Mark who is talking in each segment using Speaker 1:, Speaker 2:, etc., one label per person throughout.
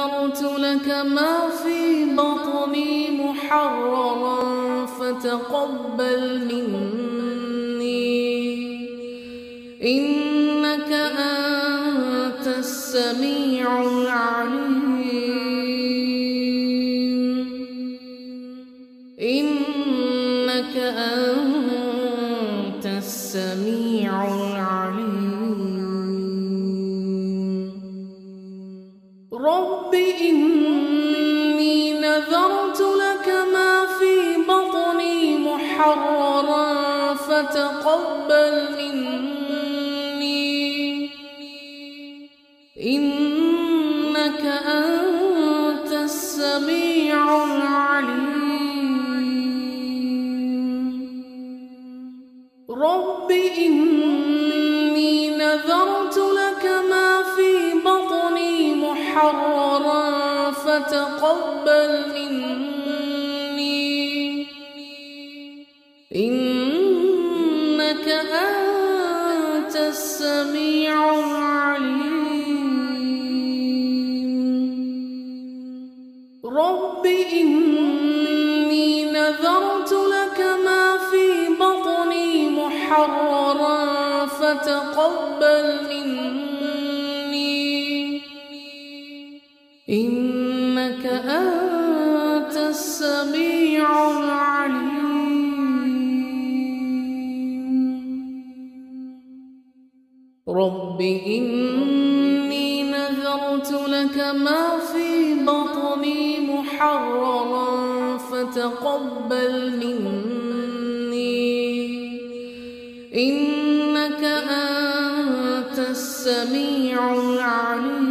Speaker 1: نذرت لك ما في بطني محررا فتقبل مني. إنك أنت السميع العليم. إنك أنت فتقبل مني. إنك أنت السميع العليم. رب إني نذرت لك ما في بطني محررا فتقبل مني. رب إني نذرت لك ما في بطني محررا فتقبل مني. إنك أنت السميع العليم. رب إني لك ما في بطني محررا فتقبل مني. إنك أنت السميع العليم.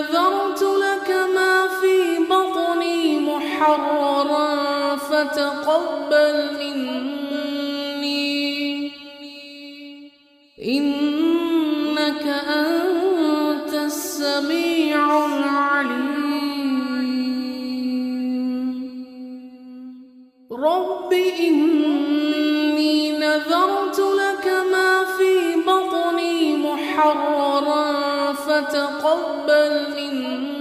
Speaker 1: نذرت لك ما في بطني محررا فتقبل مني. إنك أنت السميع العليم. رب إني نذرت لك ما في بطني محررا فتقبل مني.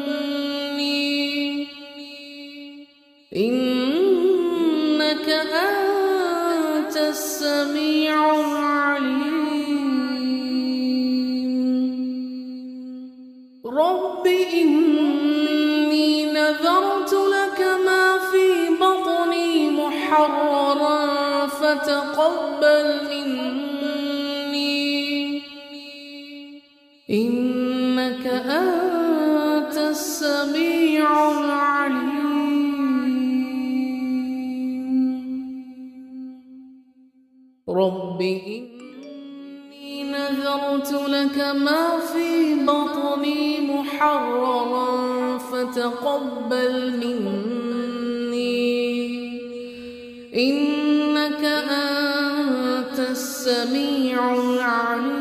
Speaker 1: إنك أنت السميع العليم. رب إني نذرت لك ما في بطني محررا فتقبل مني. إنك أنت السميع العليم. رب إني نذرت لك ما في بطني محررا فتقبل مني. إنك أنت السميع العليم.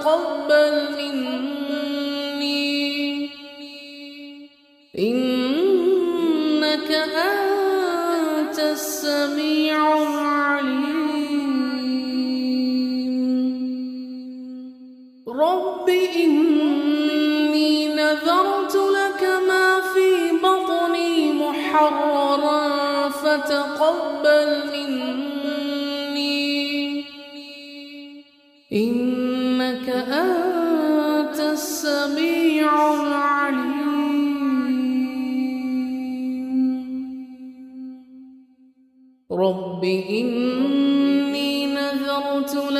Speaker 1: فتقبل مني إنك أنت السميع العليم. رب إني نذرت لك ما في بطني محررا فتقبل مني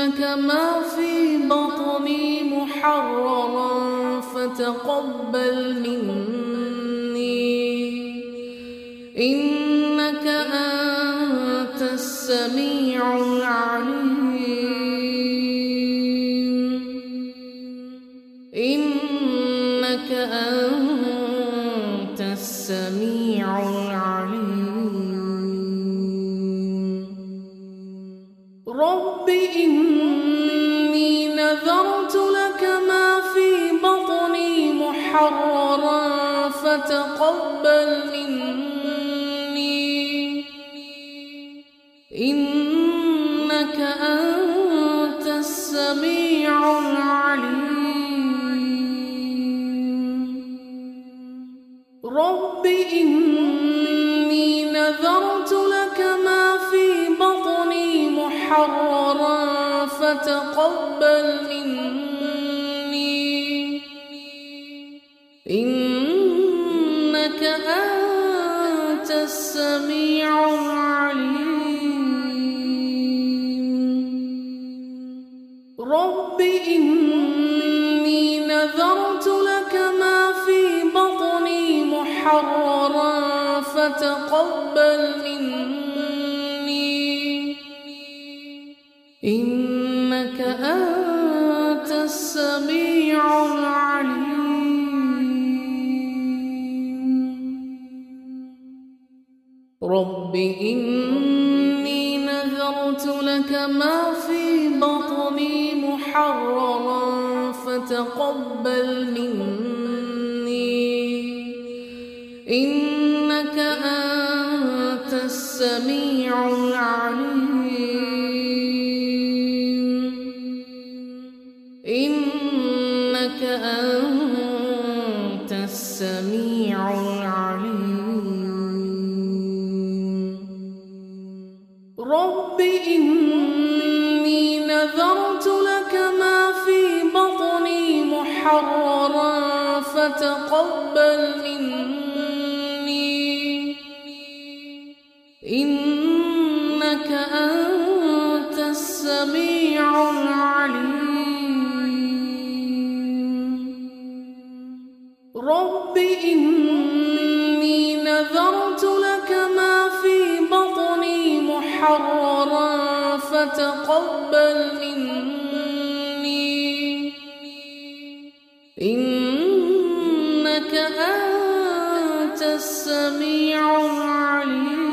Speaker 1: لك ما في بطني محررا فتقبل مني. إنك أنت السميع العليم. إنك أنت السميع العليم فتقبل مني. إنك أنت السميع العليم. رب إني نذرت لك ما في بطني محررا فتقبل مني. رب إني نذرت لك ما في بطني محررا فتقبل مني. إنك أنت السميع العليم. رب إني لك ما في بطني محررا فتقبل مني. إنك أنت السميع العليم. إنك أنت نذرت لك ما في بطني محررا فتقبل مني. إنك أنت السميع العليم. رب فتقبل مني. إنك أنت السميع العليم.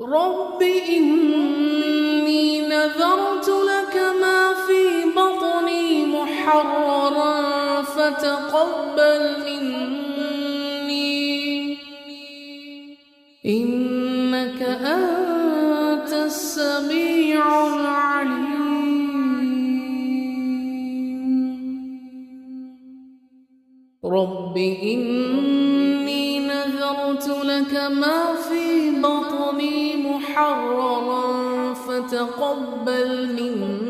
Speaker 1: رب إني نذرت لك ما في بطني محررا فتقبل مني. أنت السميع العليم. رب إني نذرت لك ما في بطني محررا فتقبل مني.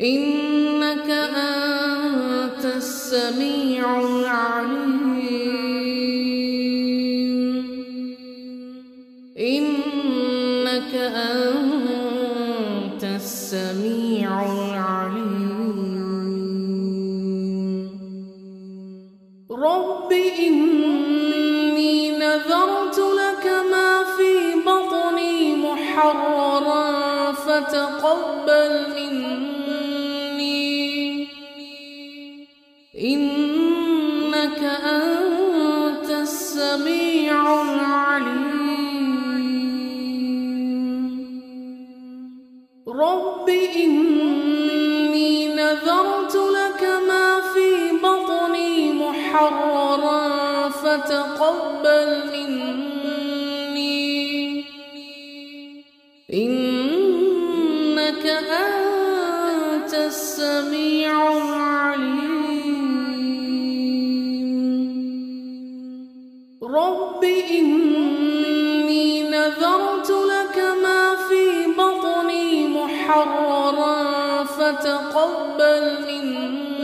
Speaker 1: إنك أنت السميع العليم. فتقبل مني. إنك أنت السميع أنت السميع العليم رب إني نذرت لك ما في بطني محررا فتقبل مني